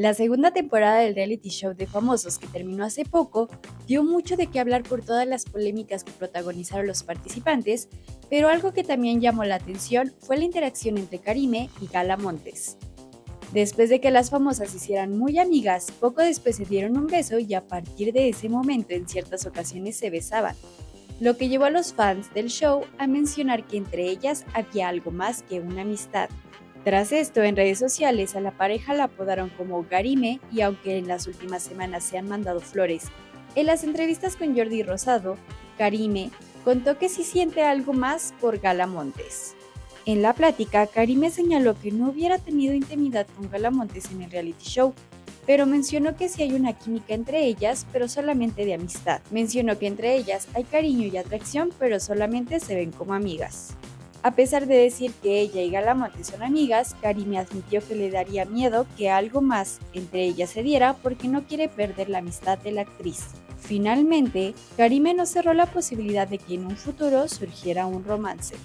La segunda temporada del reality show de famosos que terminó hace poco dio mucho de qué hablar por todas las polémicas que protagonizaron los participantes, pero algo que también llamó la atención fue la interacción entre Karime y Gala Montes. Después de que las famosas hicieran muy amigas, poco después se dieron un beso y a partir de ese momento en ciertas ocasiones se besaban, lo que llevó a los fans del show a mencionar que entre ellas había algo más que una amistad. Tras esto, en redes sociales a la pareja la apodaron como Garime y aunque en las últimas semanas se han mandado flores, en las entrevistas con Jordi Rosado, Karime contó que sí siente algo más por Galamontes. En la plática, Karime señaló que no hubiera tenido intimidad con Galamontes en el reality show, pero mencionó que sí hay una química entre ellas, pero solamente de amistad. Mencionó que entre ellas hay cariño y atracción, pero solamente se ven como amigas. A pesar de decir que ella y Galamonte son amigas, Karime admitió que le daría miedo que algo más entre ellas se diera porque no quiere perder la amistad de la actriz. Finalmente, Karime no cerró la posibilidad de que en un futuro surgiera un romance.